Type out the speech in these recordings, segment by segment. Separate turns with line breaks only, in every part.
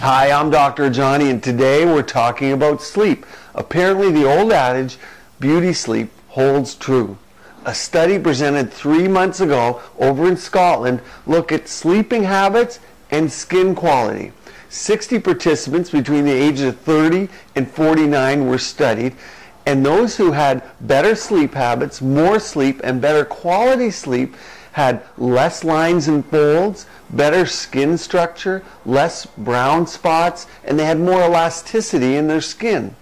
Hi, I'm Dr. Rajani, and today we're talking about sleep. Apparently, the old adage, beauty sleep, holds true. A study presented three months ago over in Scotland looked at sleeping habits and skin quality. 60 participants between the ages of 30 and 49 were studied, and those who had better sleep habits, more sleep, and better quality sleep had less lines and folds, better skin structure, less brown spots, and they had more elasticity in their skin.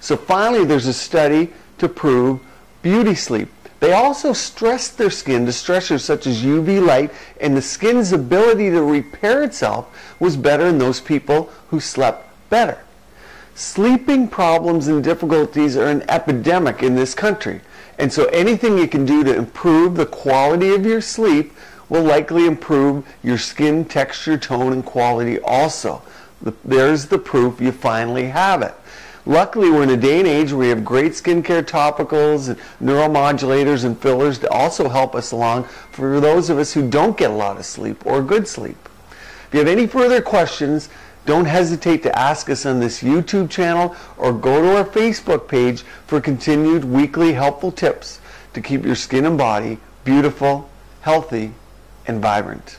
So finally, there's a study to prove beauty sleep. They also stressed their skin to stressors such as UV light, and the skin's ability to repair itself was better in those people who slept better. Sleeping problems and difficulties are an epidemic in this country. And so anything you can do to improve the quality of your sleep will likely improve your skin texture, tone, and quality also. There's the proof you finally have it. Luckily, we're in a day and age where we have great skincare topicals and neuromodulators and fillers to also help us along for those of us who don't get a lot of sleep or good sleep. If you have any further questions, don't hesitate to ask us on this YouTube channel or go to our Facebook page for continued weekly helpful tips to keep your skin and body beautiful, healthy, and vibrant.